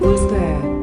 Who's there.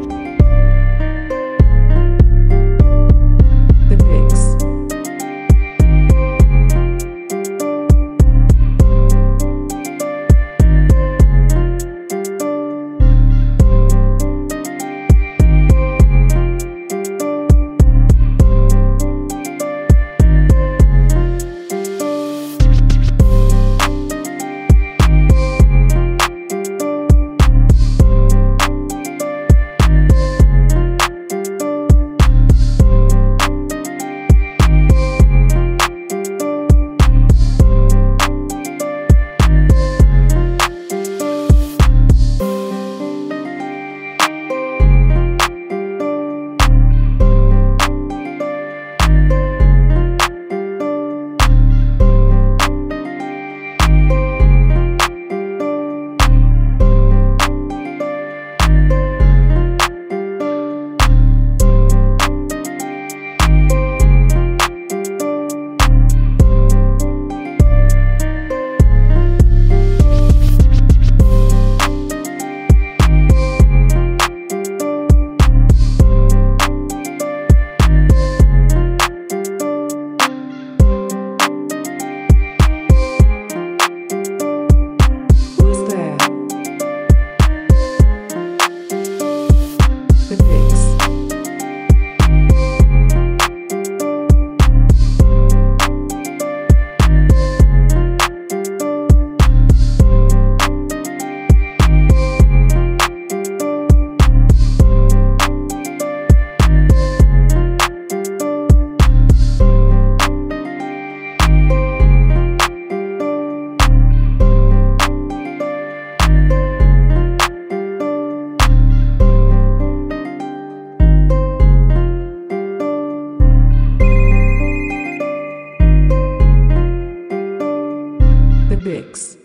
Mix.